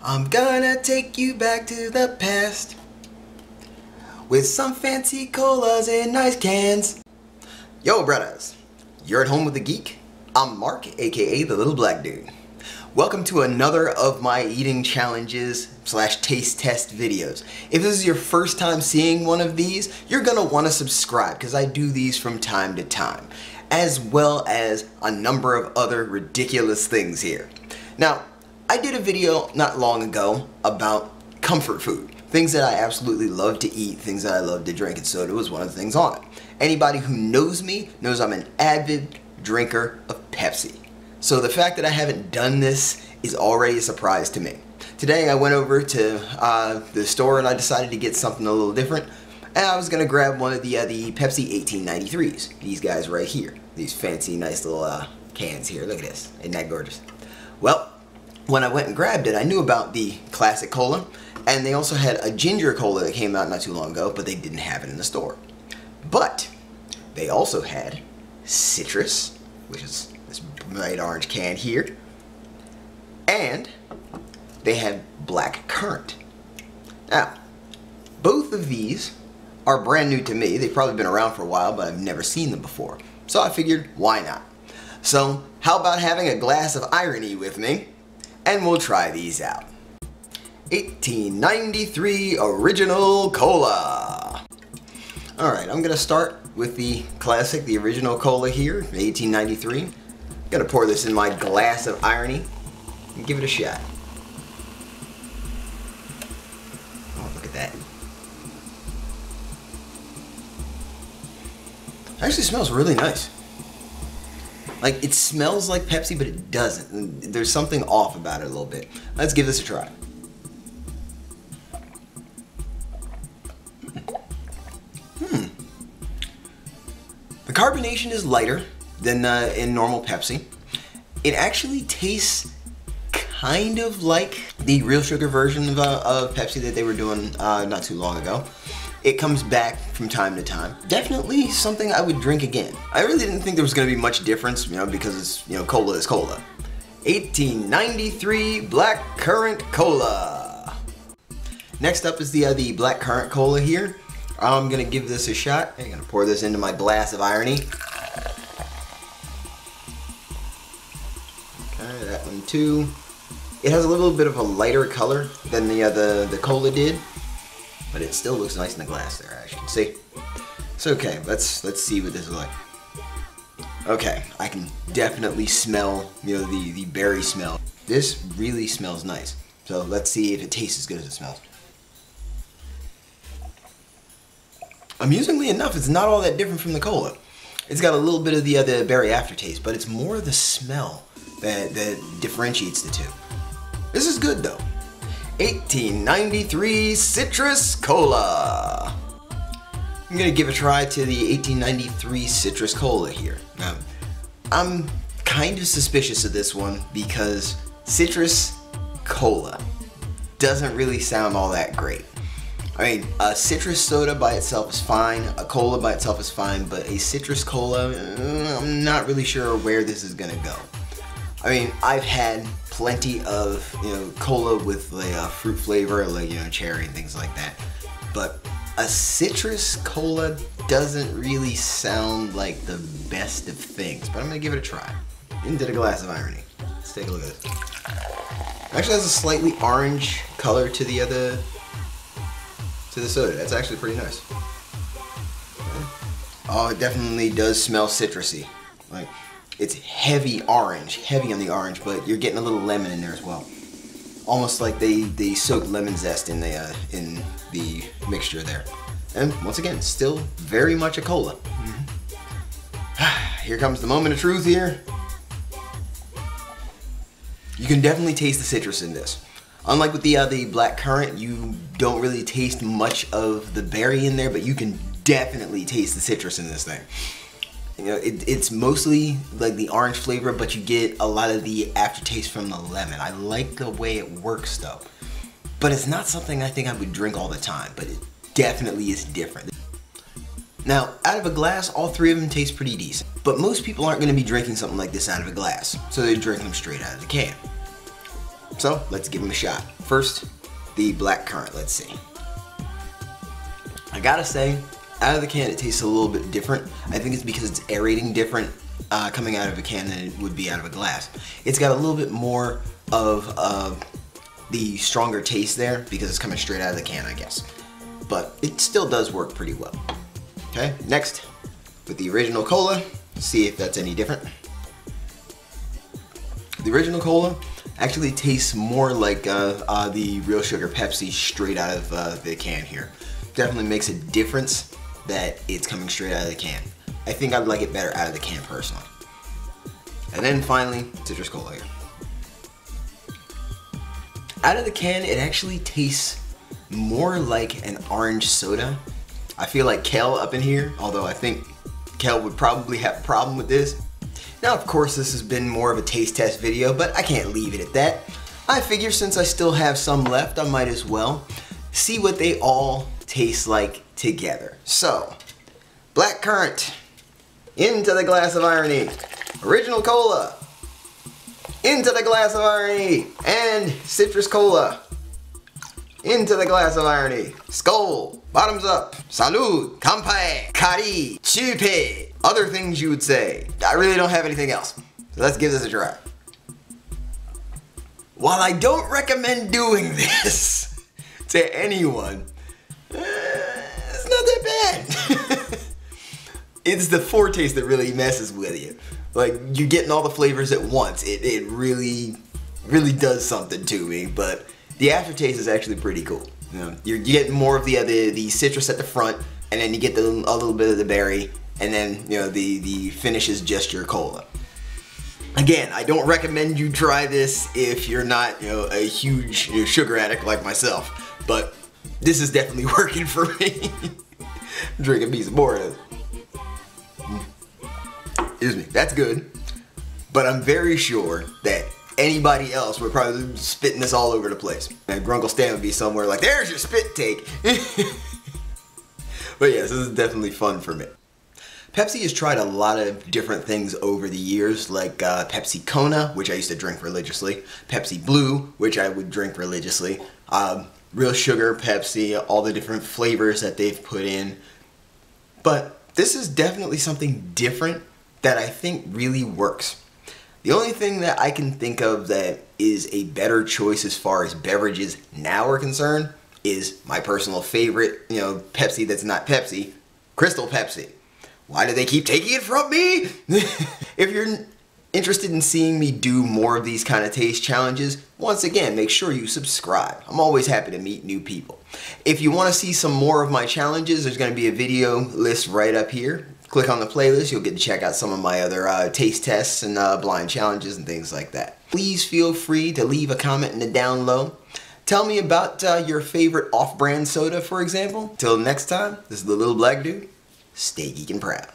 I'm gonna take you back to the past with some fancy colas in nice cans. Yo, brothers, you're at home with the geek. I'm Mark, aka the little black dude. Welcome to another of my eating challenges slash taste test videos. If this is your first time seeing one of these, you're gonna wanna subscribe because I do these from time to time, as well as a number of other ridiculous things here. Now, I did a video not long ago about comfort food. Things that I absolutely love to eat, things that I love to drink, and soda was one of the things on it. Anybody who knows me knows I'm an avid drinker of Pepsi. So the fact that I haven't done this is already a surprise to me. Today I went over to uh, the store and I decided to get something a little different. And I was gonna grab one of the uh, the Pepsi 1893s. These guys right here. These fancy, nice little uh, cans here. Look at this. Isn't that gorgeous? Well, when I went and grabbed it, I knew about the classic cola, and they also had a ginger cola that came out not too long ago, but they didn't have it in the store. But they also had citrus, which is this bright orange can here, and they had black currant. Now, both of these are brand new to me. They've probably been around for a while, but I've never seen them before. So I figured, why not? So how about having a glass of irony with me? And we'll try these out. 1893 Original Cola. Alright, I'm gonna start with the classic, the original cola here, 1893. I'm gonna pour this in my glass of irony and give it a shot. Oh, look at that. Actually smells really nice. Like, it smells like Pepsi, but it doesn't. There's something off about it a little bit. Let's give this a try. Hmm. The carbonation is lighter than uh, in normal Pepsi. It actually tastes kind of like the real sugar version of, uh, of Pepsi that they were doing uh, not too long ago. It comes back from time to time. Definitely something I would drink again. I really didn't think there was gonna be much difference, you know, because it's, you know, cola is cola. 1893 Black Currant Cola. Next up is the, uh, the Black Currant Cola here. I'm gonna give this a shot. I'm gonna pour this into my glass of irony. Okay, that one too. It has a little bit of a lighter color than the, uh, the, the cola did but it still looks nice in the glass there, as you can see. So okay, let's let's see what this is like. Okay, I can definitely smell, you know, the, the berry smell. This really smells nice. So let's see if it tastes as good as it smells. Amusingly enough, it's not all that different from the cola. It's got a little bit of the other berry aftertaste, but it's more the smell that, that differentiates the two. This is good though. 1893 Citrus Cola. I'm gonna give a try to the 1893 Citrus Cola here. Now, I'm kind of suspicious of this one because citrus cola doesn't really sound all that great. I mean, a citrus soda by itself is fine, a cola by itself is fine, but a citrus cola, mm, I'm not really sure where this is gonna go. I mean, I've had plenty of you know cola with like a uh, fruit flavor, like you know cherry and things like that. But a citrus cola doesn't really sound like the best of things. But I'm gonna give it a try. Into a glass of irony. Let's take a look at it. Actually, has a slightly orange color to the other to the soda. That's actually pretty nice. Oh, it definitely does smell citrusy. It's heavy orange, heavy on the orange, but you're getting a little lemon in there as well. Almost like they, they soaked lemon zest in the, uh, in the mixture there. And once again, still very much a cola. Mm -hmm. here comes the moment of truth here. You can definitely taste the citrus in this. Unlike with the uh, the black currant, you don't really taste much of the berry in there, but you can definitely taste the citrus in this thing. You know, it, it's mostly like the orange flavor, but you get a lot of the aftertaste from the lemon. I like the way it works though. But it's not something I think I would drink all the time, but it definitely is different. Now, out of a glass, all three of them taste pretty decent. But most people aren't gonna be drinking something like this out of a glass, so they're drinking them straight out of the can. So let's give them a shot. First, the black currant, let's see. I gotta say, out of the can it tastes a little bit different. I think it's because it's aerating different uh, coming out of a can than it would be out of a glass. It's got a little bit more of uh, the stronger taste there because it's coming straight out of the can, I guess. But it still does work pretty well. Okay, next, with the original cola, see if that's any different. The original cola actually tastes more like uh, uh, the real sugar Pepsi straight out of uh, the can here. Definitely makes a difference that it's coming straight out of the can. I think I'd like it better out of the can personally. And then finally, citrus cola here. Out of the can, it actually tastes more like an orange soda. I feel like Kel up in here, although I think Kel would probably have a problem with this. Now, of course, this has been more of a taste test video, but I can't leave it at that. I figure since I still have some left, I might as well see what they all taste like together. So, black currant, into the glass of irony. Original cola, into the glass of irony. And citrus cola, into the glass of irony. Skull, bottoms up, salud, kampai, kari, chupe, other things you would say. I really don't have anything else. So let's give this a try. While I don't recommend doing this to anyone, uh, it's not that bad. it's the foretaste that really messes with you. Like you're getting all the flavors at once. It, it really, really does something to me. But the aftertaste is actually pretty cool. You know, you're getting more of the, uh, the the citrus at the front, and then you get the, a little bit of the berry, and then you know the the finish is just your cola. Again, I don't recommend you try this if you're not you know a huge you know, sugar addict like myself, but this is definitely working for me. Drinking me some more of this. Excuse me, that's good. But I'm very sure that anybody else would probably be spitting this all over the place. And Grunkle Stan would be somewhere like, there's your spit take. but yes, this is definitely fun for me. Pepsi has tried a lot of different things over the years, like uh, Pepsi Kona, which I used to drink religiously, Pepsi Blue, which I would drink religiously, um, Real Sugar Pepsi, all the different flavors that they've put in. But this is definitely something different that I think really works. The only thing that I can think of that is a better choice as far as beverages now are concerned is my personal favorite, you know, Pepsi that's not Pepsi, Crystal Pepsi. Why do they keep taking it from me? if you're interested in seeing me do more of these kind of taste challenges, once again, make sure you subscribe. I'm always happy to meet new people. If you want to see some more of my challenges, there's going to be a video list right up here. Click on the playlist, you'll get to check out some of my other uh, taste tests and uh, blind challenges and things like that. Please feel free to leave a comment in the down low. Tell me about uh, your favorite off-brand soda, for example. Till next time, this is the Little Black Dude. Stay geek and proud.